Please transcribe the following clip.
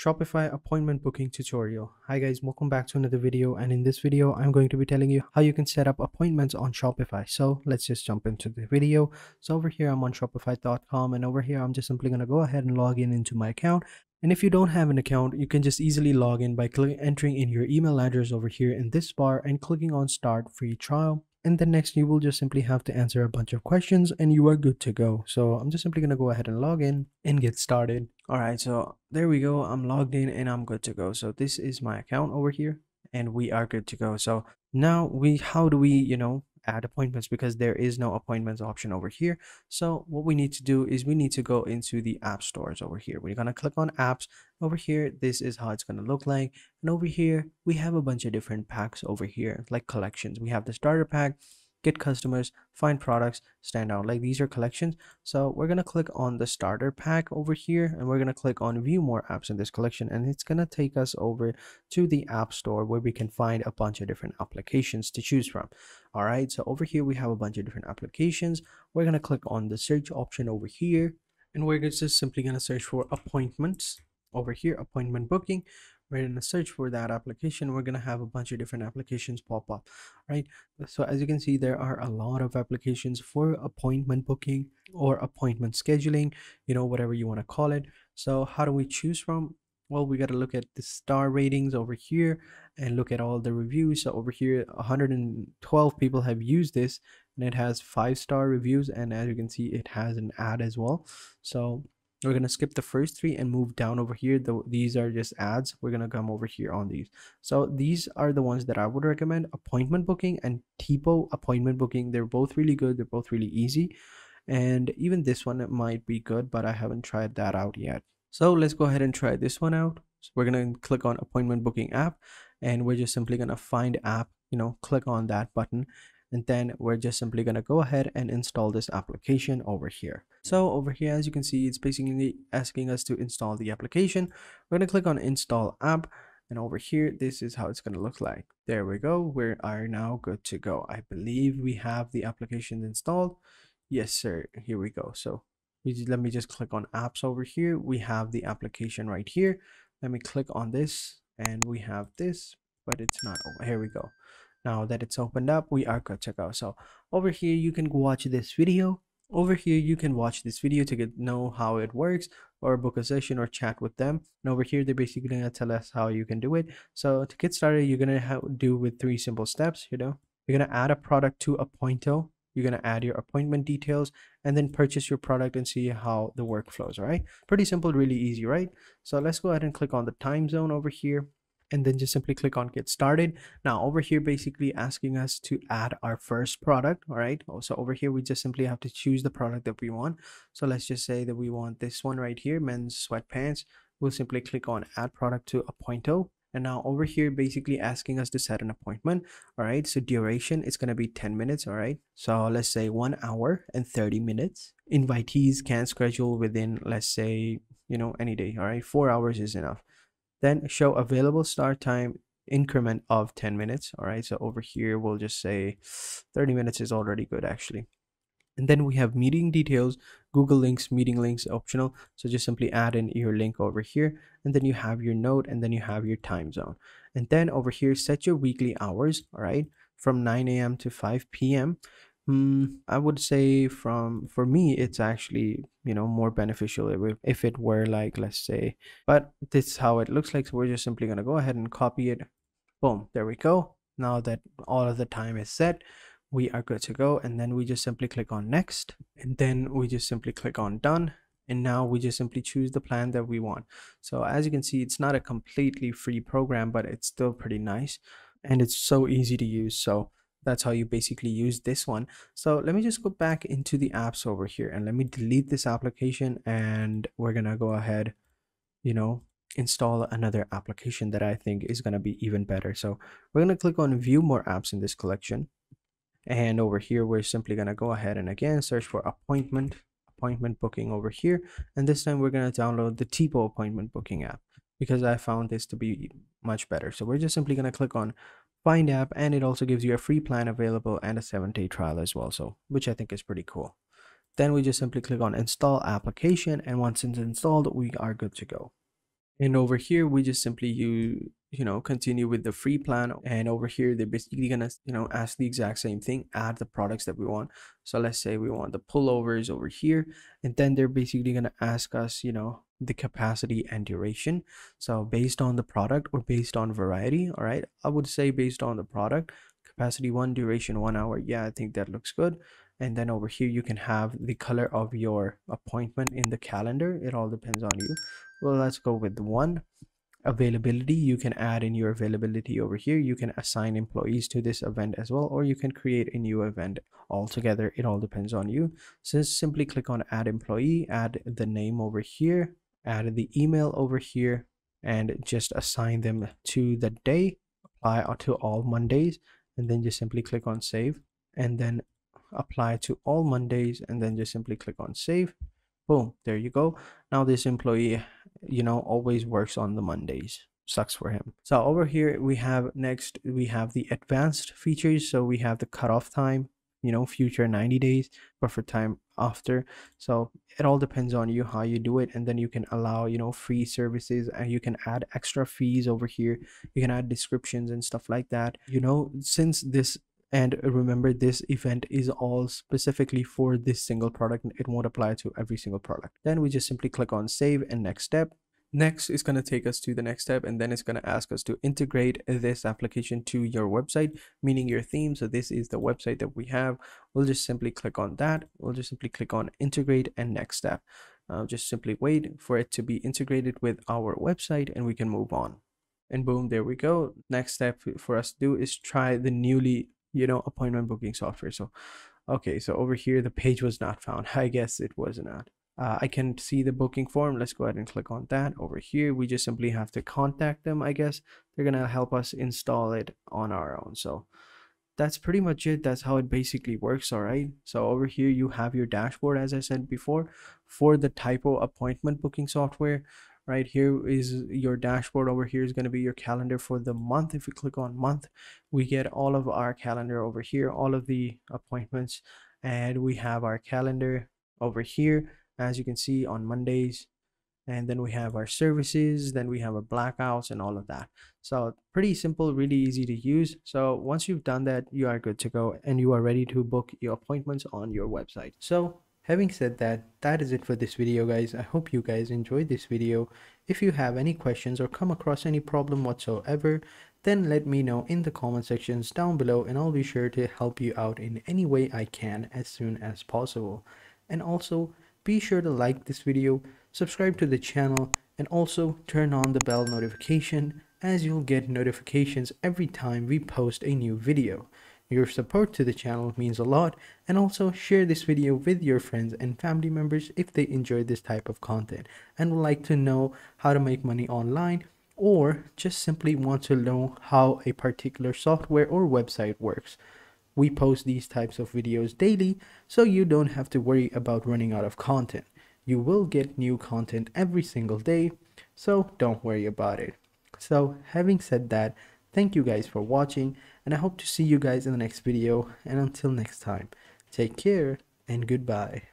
Shopify appointment booking tutorial. Hi guys, welcome back to another video and in this video I'm going to be telling you how you can set up appointments on Shopify. So let's just jump into the video. So over here I'm on shopify.com and over here I'm just simply going to go ahead and log in into my account and if you don't have an account, you can just easily log in by entering in your email address over here in this bar and clicking on start free trial and then next you will just simply have to answer a bunch of questions and you are good to go. So i'm just simply going to go ahead and log in and get started. All right so there we go. I'm logged in and i'm good to go. So this is my account over here and we are good to go. So now we how do we you know add appointments because there is no appointments option over here. So what we need to do is we need to go into the app stores over here. We're going to click on apps. Over here this is how it's going to look like. And over here we have a bunch of different packs over here like collections. We have the starter pack get customers, find products, stand out. Like these are collections. So we're going to click on the starter pack over here and we're going to click on view more apps in this collection and it's going to take us over to the app store where we can find a bunch of different applications to choose from. All right. So over here we have a bunch of different applications. We're going to click on the search option over here and we're just simply going to search for appointments over here appointment booking we're going to search for that application we're going to have a bunch of different applications pop up right? So as you can see there are a lot of applications for appointment booking or appointment scheduling you know whatever you want to call it. So how do we choose from? Well we got to look at the star ratings over here and look at all the reviews. So over here 112 people have used this and it has five star reviews and as you can see it has an ad as well. So we're going to skip the first three and move down over here. The, these are just ads. We're going to come over here on these. So these are the ones that i would recommend. Appointment booking and tipo appointment booking. They're both really good. They're both really easy. And even this one might be good but i haven't tried that out yet. So let's go ahead and try this one out. So we're going to click on appointment booking app and we're just simply going to find app you know click on that button and then we're just simply going to go ahead and install this application over here. So over here as you can see it's basically asking us to install the application. We're going to click on install app and over here this is how it's going to look like. There we go. We are now good to go. I believe we have the application installed. Yes sir. Here we go. So we, let me just click on apps over here. We have the application right here. Let me click on this and we have this but it's not oh here we go now that it's opened up we are good to go. So over here you can watch this video. Over here you can watch this video to get know how it works or book a session or chat with them. And over here they're basically gonna tell us how you can do it. So to get started you're gonna do with three simple steps you know. You're gonna add a product to Appointo you're going to add your appointment details and then purchase your product and see how the work flows all right? Pretty simple really easy right? So let's go ahead and click on the time zone over here and then just simply click on get started. Now over here basically asking us to add our first product all right? Oh, so over here we just simply have to choose the product that we want. So let's just say that we want this one right here men's sweatpants. We'll simply click on add product to Appointo. And now over here basically asking us to set an appointment all right? So duration is going to be 10 minutes all right? So let's say one hour and 30 minutes. Invitees can schedule within let's say you know any day all right? Four hours is enough then show available start time increment of 10 minutes all right? So over here we'll just say 30 minutes is already good actually. And then we have meeting details google links meeting links optional. So just simply add in your link over here and then you have your note and then you have your time zone. And then over here set your weekly hours all right? From 9 a.m to 5 p.m Mm, I would say from for me it's actually you know more beneficial if it were like let's say but this is how it looks like so we're just simply gonna go ahead and copy it. Boom there we go. Now that all of the time is set we are good to go and then we just simply click on next and then we just simply click on done and now we just simply choose the plan that we want. So as you can see it's not a completely free program but it's still pretty nice and it's so easy to use so that's how you basically use this one. So let me just go back into the apps over here and let me delete this application and we're gonna go ahead you know install another application that i think is going to be even better. So we're going to click on view more apps in this collection. And over here we're simply going to go ahead and again search for appointment appointment booking over here. And this time we're going to download the tipo appointment booking app because i found this to be much better. So we're just simply going to click on find app and it also gives you a free plan available and a seven day trial as well so which i think is pretty cool. Then we just simply click on install application and once it's installed we are good to go. And over here we just simply use you know continue with the free plan and over here they're basically gonna you know ask the exact same thing add the products that we want. So let's say we want the pullovers over here and then they're basically gonna ask us you know the capacity and duration. So based on the product or based on variety all right i would say based on the product capacity one duration one hour yeah i think that looks good. And then over here you can have the color of your appointment in the calendar. It all depends on you. Well let's go with one. Availability you can add in your availability over here. You can assign employees to this event as well or you can create a new event altogether. It all depends on you. So simply click on add employee add the name over here add the email over here and just assign them to the day apply to all mondays and then just simply click on save and then apply to all mondays and then just simply click on save. Boom there you go. Now this employee you know always works on the mondays. Sucks for him. So over here we have next we have the advanced features. So we have the cutoff time you know future 90 days buffer time after. So it all depends on you how you do it and then you can allow you know free services and you can add extra fees over here. You can add descriptions and stuff like that. You know since this and remember this event is all specifically for this single product it won't apply to every single product. Then we just simply click on save and next step next is going to take us to the next step and then it's going to ask us to integrate this application to your website meaning your theme. So this is the website that we have. We'll just simply click on that. We'll just simply click on integrate and next step. Uh, just simply wait for it to be integrated with our website and we can move on. And boom there we go. Next step for us to do is try the newly you know appointment booking software. So okay so over here the page was not found. I guess it was not uh, i can see the booking form. Let's go ahead and click on that over here. We just simply have to contact them i guess. They're gonna help us install it on our own. So that's pretty much it. That's how it basically works all right? So over here you have your dashboard as i said before for the tipo appointment booking software. Right here is your dashboard. Over here is going to be your calendar for the month. If we click on month we get all of our calendar over here all of the appointments. And we have our calendar over here as you can see on mondays and then we have our services then we have our blackouts and all of that so pretty simple really easy to use so once you've done that you are good to go and you are ready to book your appointments on your website so Having said that, that is it for this video guys. I hope you guys enjoyed this video. If you have any questions or come across any problem whatsoever, then let me know in the comment sections down below and I'll be sure to help you out in any way I can as soon as possible. And also, be sure to like this video, subscribe to the channel, and also turn on the bell notification as you'll get notifications every time we post a new video. Your support to the channel means a lot and also share this video with your friends and family members if they enjoy this type of content and would like to know how to make money online or just simply want to know how a particular software or website works. We post these types of videos daily so you don't have to worry about running out of content. You will get new content every single day, so don't worry about it. So having said that, Thank you guys for watching and I hope to see you guys in the next video and until next time, take care and goodbye.